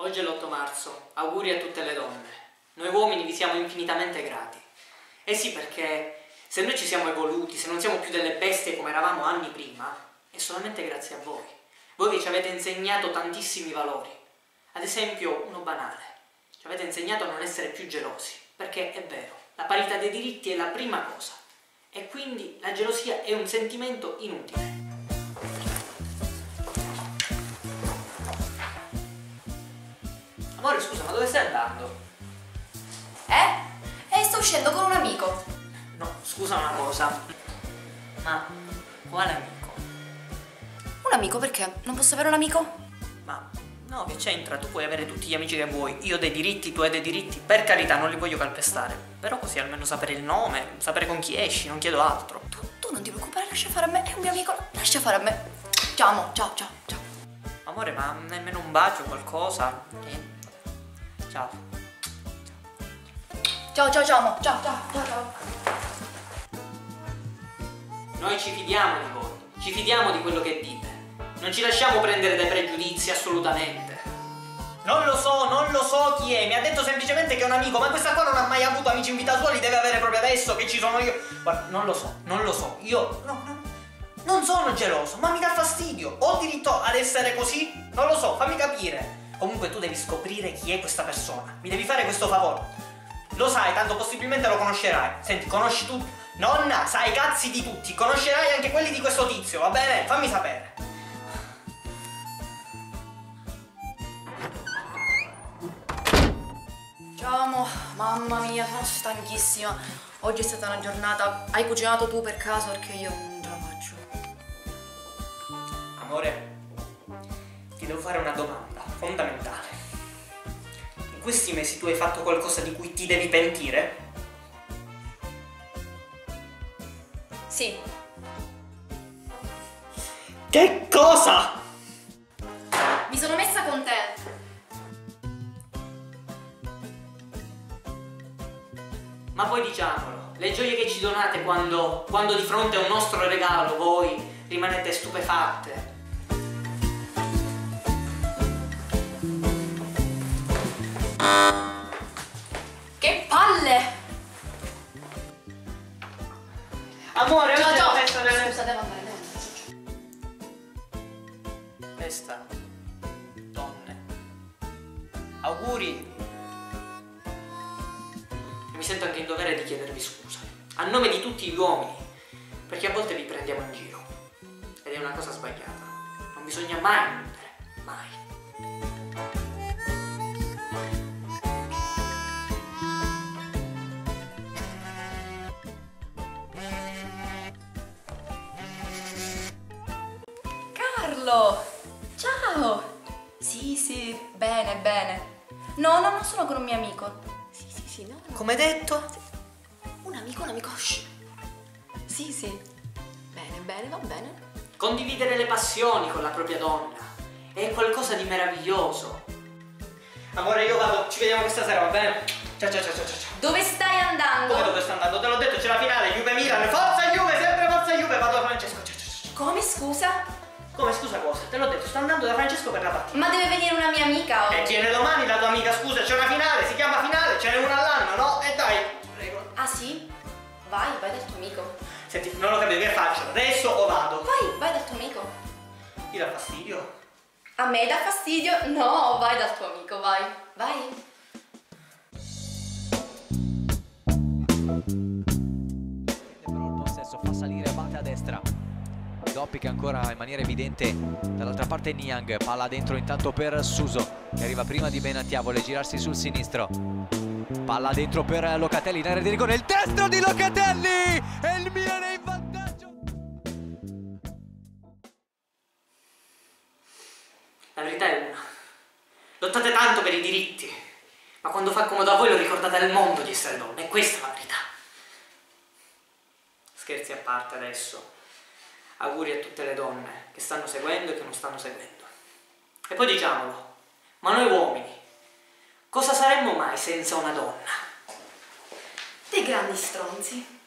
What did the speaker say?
Oggi è l'8 marzo, auguri a tutte le donne. Noi uomini vi siamo infinitamente grati. Eh sì, perché se noi ci siamo evoluti, se non siamo più delle bestie come eravamo anni prima, è solamente grazie a voi. Voi che ci avete insegnato tantissimi valori. Ad esempio, uno banale. Ci avete insegnato a non essere più gelosi, perché è vero, la parità dei diritti è la prima cosa. E quindi la gelosia è un sentimento inutile. Amore, scusa, ma dove stai andando? Eh? E sto uscendo con un amico. No, scusa una cosa. Ma quale amico? Un amico perché? Non posso avere un amico? Ma no, che c'entra? Tu puoi avere tutti gli amici che vuoi. Io ho dei diritti, tu hai dei diritti. Per carità, non li voglio calpestare. Però così almeno sapere il nome, sapere con chi esci, non chiedo altro. Tu, tu non ti preoccupare, lascia fare a me, è un mio amico, lascia fare a me. Ciao, ciao, ciao, ciao. Amore, ma nemmeno un bacio, qualcosa? Niente. Ciao. Ciao, ciao, ciao, ciao, ciao, ciao. Noi ci fidiamo di voi, ci fidiamo di quello che dite. Non ci lasciamo prendere dai pregiudizi, assolutamente. Non lo so, non lo so chi è, mi ha detto semplicemente che è un amico, ma questa qua non ha mai avuto amici in vita sua, li deve avere proprio adesso che ci sono io. Guarda, non lo so, non lo so, io no, no, non sono geloso, ma mi dà fastidio. Ho diritto ad essere così? Non lo so, fammi capire. Comunque tu devi scoprire chi è questa persona, mi devi fare questo favore. Lo sai, tanto possibilmente lo conoscerai. Senti, conosci tutti. Nonna, sai i cazzi di tutti, conoscerai anche quelli di questo tizio, va bene? Fammi sapere. Ciao, amo, mamma mia, sono stanchissima. Oggi è stata una giornata. Hai cucinato tu per caso perché io non ce la faccio. Amore, ti devo fare una domanda fondamentale. In questi mesi tu hai fatto qualcosa di cui ti devi pentire? Sì. Che cosa? Mi sono messa con te. Ma poi diciamolo, le gioie che ci donate quando, quando di fronte a un nostro regalo voi rimanete stupefatte. Festa. Donne. Auguri. E mi sento anche in dovere di chiedervi scusa. A nome di tutti gli uomini. Perché a volte vi prendiamo in giro. Ed è una cosa sbagliata. Non bisogna mai illudere. Mai. Carlo! Ciao! Sì, sì, bene, bene. No, no, non sono con un mio amico. Sì, sì, sì, no, no. Come detto? Un amico, un amico. shh. Sì, sì. Bene, bene, va bene. Condividere le passioni con la propria donna è qualcosa di meraviglioso. Amore, io vado, ci vediamo questa sera, va bene? Ciao ciao ciao ciao ciao. Dove stai andando? Come dove sto andando? Te l'ho detto, c'è la finale, Juve Milan, forza Juve, sempre forza Juve, vado da Francesco. Ciao, ciao, ciao, ciao. Come, scusa? Come scusa cosa? Te l'ho detto, sto andando da Francesco per la partita. Ma deve venire una mia amica E oggi. tiene domani la tua amica, scusa, c'è una finale, si chiama finale, ce n'è una all'anno, no? E dai. Prego. Ah, sì? Vai, vai dal tuo amico. Senti, non ho capito che faccio, adesso o vado? Vai, vai dal tuo amico. Ti dà fastidio? A me dà fastidio? No, vai dal tuo amico, vai. Vai. Doppica ancora in maniera evidente dall'altra parte Niang palla dentro intanto per Suso che arriva prima di Benatia vuole girarsi sul sinistro palla dentro per Locatelli in area di rigore il destro di Locatelli e il Milan è in vantaggio La verità è una. Lottate tanto per i diritti, ma quando fa comodo a voi lo ricordate al mondo di essere donne, e questa è la verità. Scherzi a parte adesso. Auguri a tutte le donne che stanno seguendo e che non stanno seguendo. E poi diciamolo, ma noi uomini, cosa saremmo mai senza una donna? Dei grandi stronzi.